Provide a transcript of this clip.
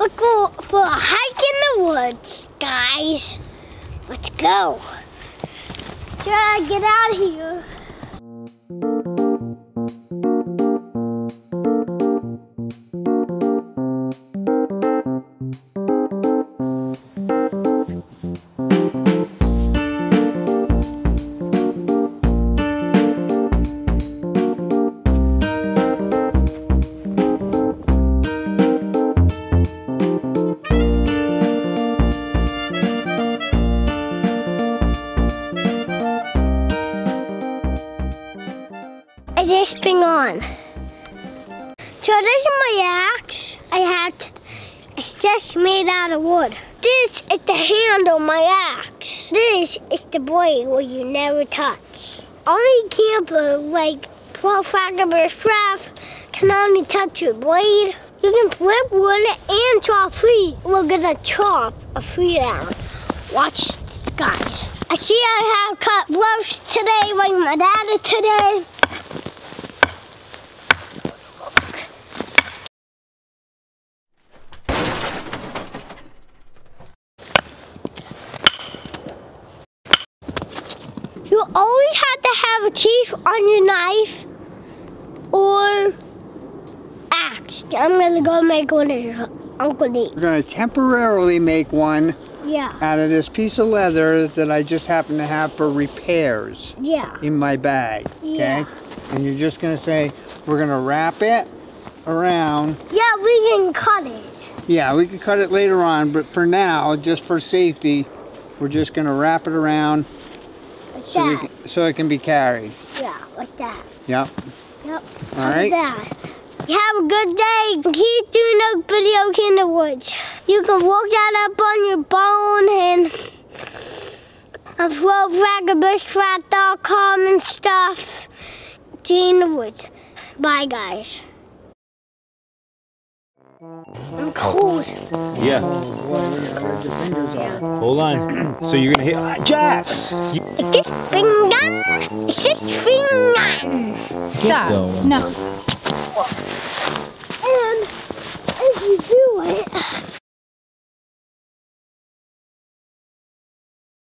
Let's go for a hike in the woods, guys. Let's go. Try to get out of here. I just on. So this is my axe. I have to, it's just made out of wood. This is the handle of my axe. This is the blade where you never touch. Only camper like pro fragment craft can only touch your blade. You can flip wood and chop free. We're gonna chop a tree down. Watch this, guys. I see I have cut gloves today like my dad today. You always have to have a sheath on your knife or axe. I'm gonna go make one of Uncle Nate. We're gonna temporarily make one Yeah, out of this piece of leather that I just happen to have for repairs yeah, in my bag, okay? Yeah. And you're just gonna say, we're gonna wrap it around. yeah. We can cut it. Yeah, we can cut it later on, but for now, just for safety, we're just gonna wrap it around Like so, that. can, so it can be carried. Yeah, like that. Yep. Yep. All like right. that. Have a good day. Keep doing those videos in the woods. You can look that up on your phone and on flowfragabishrat.com and stuff. See you in the woods. Bye, guys. I'm cold. Yeah. Boy, you know, where'd your fingers are? Hold on. so you're gonna hit ah, Jax. You Is this spring gun? Is this spring gun? Stop. go. No. And if you do it,